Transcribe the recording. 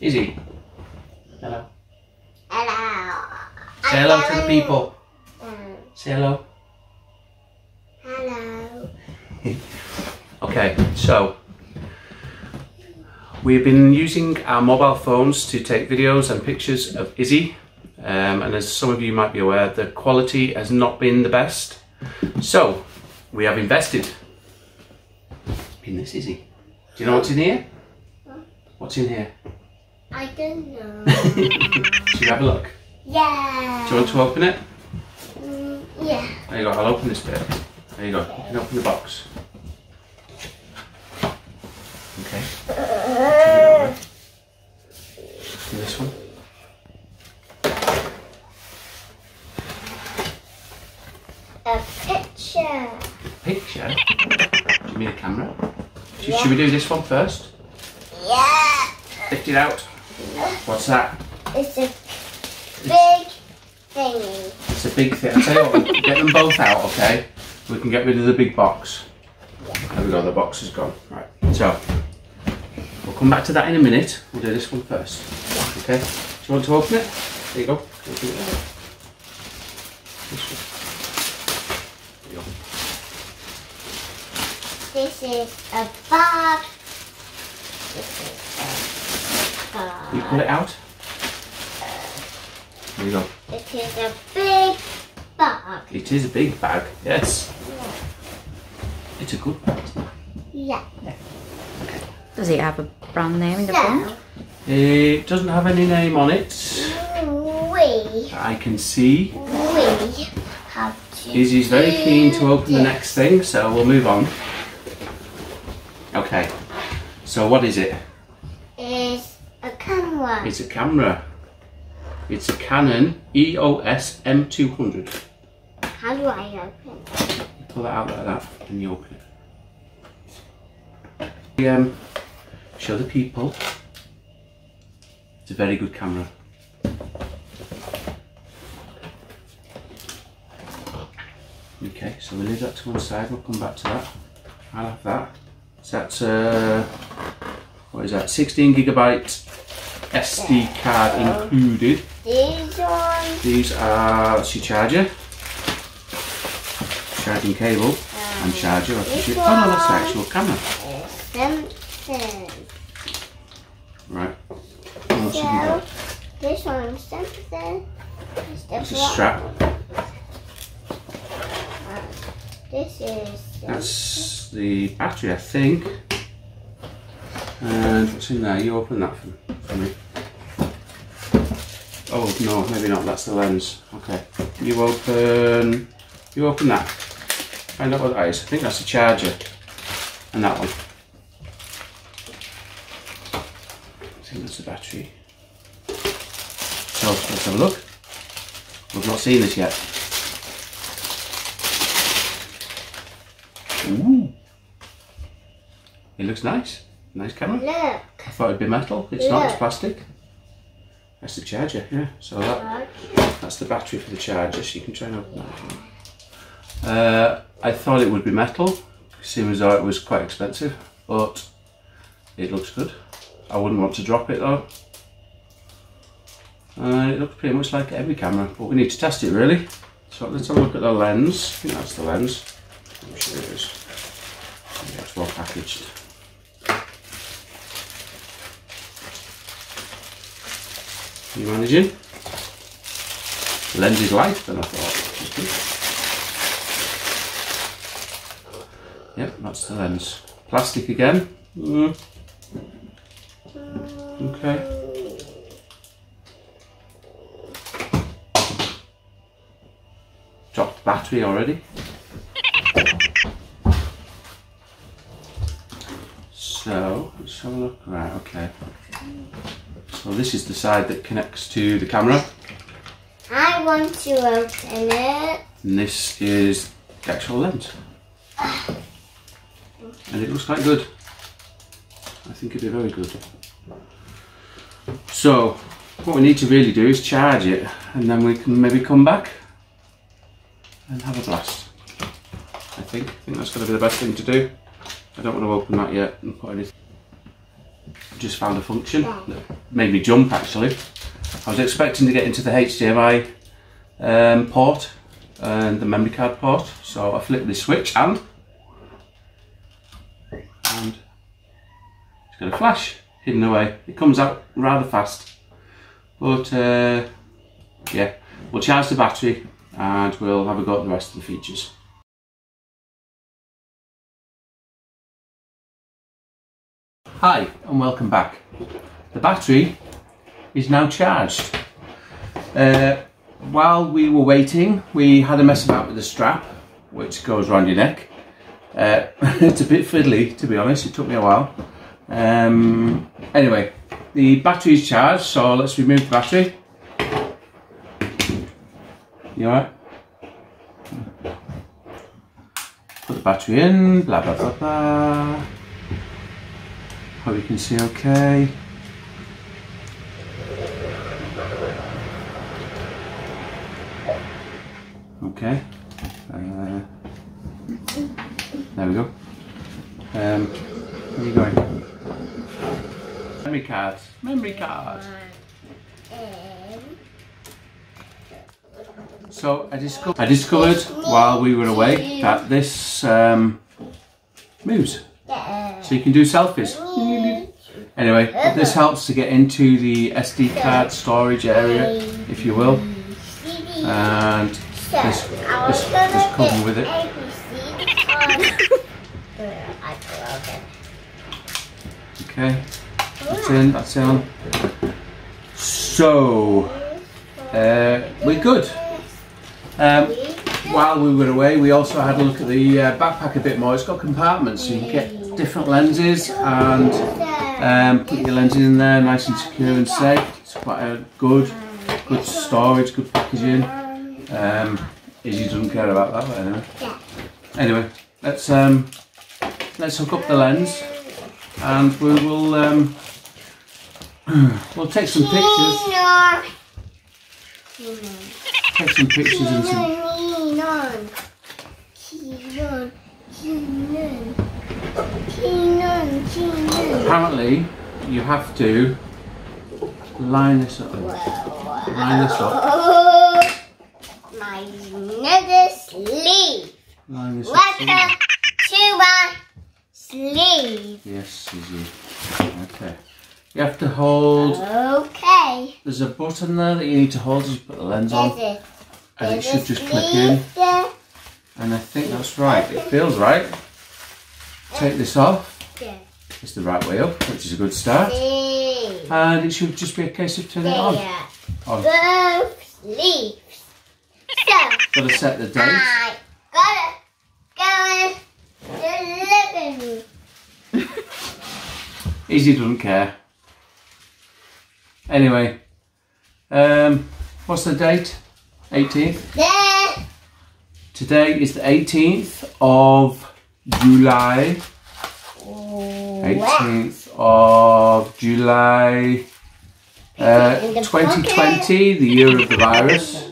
Izzy. Hello. Hello. Say hello to the people. Mm, Say hello. Hello. Okay, so we've been using our mobile phones to take videos and pictures of Izzy. Um, and as some of you might be aware, the quality has not been the best. So we have invested in this Izzy. Do you know what's in here? What's in here? I don't know. Should you have a look? yeah. Do you want to open it? Mm, yeah. There you go, I'll open this bit. There you go, you can open the box. Okay. Turn it over. And this one. A picture. Picture. Do you mean a camera? Should, should we do this one first? Yeah. Lift it out. What's that? It's a big thingy. It's a big thing. I'll tell you what, get them both out, okay? We can get rid of the big box. There we go, the box is gone. Right, so we'll come back to that in a minute. We'll do this one first. Okay? Do you want to open it? There you go. Open it. This one. There you go. This is a bag. This is a bag. You pull it out. Uh, there you go. It is a big bag. It is a big bag, yes. It's a good bag. Yeah. Does it have a brand name in the front? So, It doesn't have any name on it. we, I can see. we have to Izzy's very keen to do open the next thing, so we'll move on. Okay, so what is it? It's a camera. It's a camera. It's a Canon EOS M200. How do I open? You pull that out like that and you open it. We, um, show the people. It's a very good camera. Okay, so we'll leave that to one side. We'll come back to that. I'll have that. That's uh, what is that? 16 gigabyte SD card included. These ones. These are your charger, charging cable, and charger. I think it- Oh no, that's the actual camera. Something. Right. What else So, got? this one's something. This That's a strap. This is. That's the battery, I think. And what's in there? You open that for, me. Oh no, maybe not. That's the lens. Okay. You open. You open that. Find out what that is. I think that's the charger. And that one. I think that's the battery. So let's have a look. We've not seen this yet. Ooh. It looks nice. Nice camera. Look. I thought it'd be metal. It's not. It's plastic. That's the charger. Yeah. So that that's the battery for the charger. So you can try and open that. if you want. Uh, I thought it would be metal, seeing as though it was quite expensive, but it looks good. I wouldn't want to drop it though. Uh, it looks pretty much like every camera, but we need to test it really. So let's have a look at the lens. I think that's the lens. I'm sure it is. Well packaged. You managing? The lens is light than I thought. Yep, that's the lens. Plastic again. Mm. Okay. Dropped battery already. So, let's have a look. Right, okay. So this is the side that connects to the camera. I want to open it. And this is the actual lens. And it looks quite good. I think it'd be very good. So, what we need to really do is charge it and then we can maybe come back and have a blast. I think. I think that's going to be the best thing to do. I don't want to open that yet and put anything. Just found a function that made me jump actually. I was expecting to get into the HDMI um, port and the memory card port, so I flipped the switch and and it's got a flash hidden away. It comes out rather fast, but uh, yeah, we'll charge the battery and we'll have a go at the rest of the features. Hi and welcome back. The battery is now charged. Uh, while we were waiting, we had a mess about with the strap, which goes around your neck. Uh, it's a bit fiddly, to be honest. It took me a while. Um, anyway, the battery is charged, so let's remove the battery. You alright? Put the battery in, blah blah blah blah. You can see okay. Okay. Uh, there we go. Um, where are you going? Memory cards. Memory cards. So I discovered, I discovered while we were away that this um, moves. So you can do selfies. Anyway, this helps to get into the SD card storage area, if you will. And this, this, this comes with it. Okay, that's in, that's in. So, uh, we're good. Um, while we were away, we also had a look at the uh, backpack a bit more. It's got compartments, so you can get different lenses and um, put your lenses in there, nice and secure and safe. It's quite a good, good storage, good packaging. Um, Izzy doesn't care about that, but anyway. Anyway, let's um, let's hook up the lens, and we will um, we'll take some pictures. Take some pictures and some. Apparently, you have to line this up. Line this up. My another sleeve. Line this up. Welcome to my sleeve. Yes, Izzy. Okay. You have to hold. Okay. There's a button there that you need to hold you put the lens on, and it should just click in. there. And I think that's right. It feels right. Take this off. There. It's the right way up, which is a good start. And it should just be a case of turning it on. On. Both sleeves. So, Got to set the date. I gotta go in the living room. Izzy doesn't care. Anyway, um, what's the date? 18th. Yeah. Today is the 18th of July. 18th of July uh, 2020, the year of the virus.